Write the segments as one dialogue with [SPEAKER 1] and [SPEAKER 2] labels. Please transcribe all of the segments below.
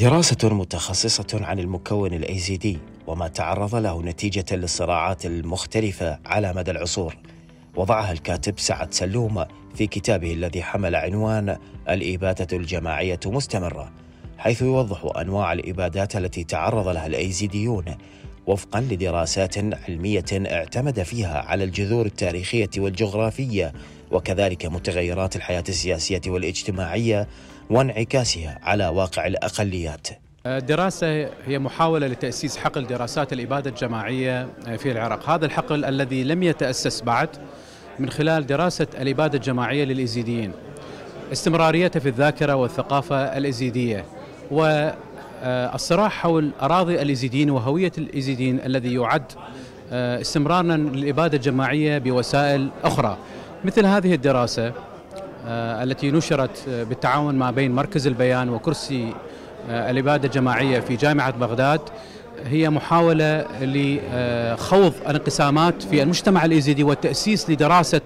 [SPEAKER 1] دراسة متخصصة عن المكون الاي زي دي وما تعرض له نتيجة للصراعات المختلفة على مدى العصور. وضعها الكاتب سعد سلوم في كتابه الذي حمل عنوان الإبادة الجماعية مستمرة حيث يوضح أنواع الإبادات التي تعرض لها الأيزيديون وفقا لدراسات علمية اعتمد فيها على الجذور التاريخية والجغرافية وكذلك متغيرات الحياة السياسية والاجتماعية وانعكاسها على واقع الأقليات.
[SPEAKER 2] الدراسة هي محاولة لتأسيس حقل دراسات الإبادة الجماعية في العراق. هذا الحقل الذي لم يتأسس بعد من خلال دراسة الإبادة الجماعية للإيزيديين استمراريته في الذاكرة والثقافة الإيزيدية والصراع حول أراضي الإيزيديين وهوية الإيزيديين الذي يعد استمرارا للإبادة الجماعية بوسائل أخرى. مثل هذه الدراسة التي نشرت بالتعاون ما بين مركز البيان وكرسي الإبادة الجماعية في جامعة بغداد هي محاولة لخوض الانقسامات في المجتمع الإيزيدي والتأسيس لدراسة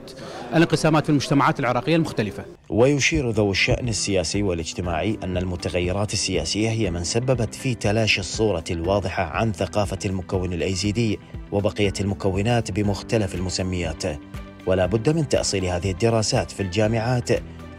[SPEAKER 2] الانقسامات في المجتمعات العراقية المختلفة.
[SPEAKER 1] ويشير ذو الشأن السياسي والاجتماعي أن المتغيرات السياسية هي من سببت في تلاشي الصورة الواضحة عن ثقافة المكون الأيزيدي وبقية المكونات بمختلف المسميات. ولا بد من تأصيل هذه الدراسات في الجامعات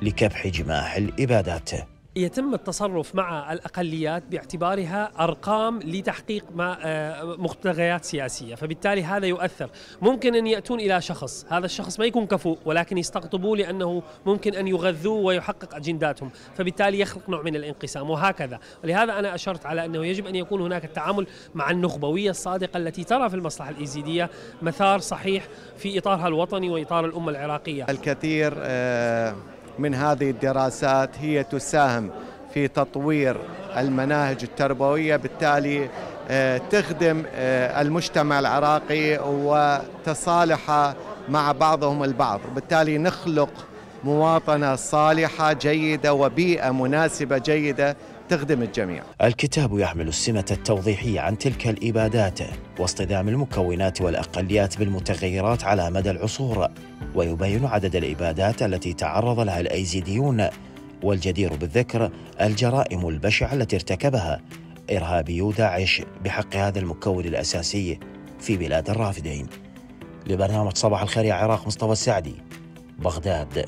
[SPEAKER 1] لكبح جماح الإبادات.
[SPEAKER 3] يتم التصرف مع الأقليات باعتبارها أرقام لتحقيق ما مقتضيات سياسية، فبالتالي هذا يؤثر، ممكن أن يأتون إلى شخص، هذا الشخص ما يكون كفؤ ولكن يستقطبوه لأنه ممكن أن يغذوه ويحقق أجنداتهم، فبالتالي يخلق نوع من الانقسام وهكذا، ولهذا أنا أشرت على أنه يجب أن يكون هناك التعامل مع النخبوية الصادقة التي ترى في المصلحة الايزيديه مثار صحيح في إطارها الوطني وإطار الأمة العراقية.
[SPEAKER 4] الكثير من هذه الدراسات هي تساهم في تطوير المناهج التربوية بالتالي تخدم المجتمع العراقي وتصالح مع بعضهم البعض. بالتالي نخلق مواطنة صالحة جيدة وبيئة مناسبة جيدة تخدم الجميع.
[SPEAKER 1] الكتاب يحمل السمة التوضيحية عن تلك الإبادات واصطدام المكونات والأقليات بالمتغيرات على مدى العصور ويبين عدد الإبادات التي تعرض لها الأيزيديون والجدير بالذكر الجرائم البشعة التي ارتكبها إرهابيو داعش بحق هذا المكون الأساسي في بلاد الرافدين. لبرنامج صباح الخير يا عراق مصطفى السعدي بغداد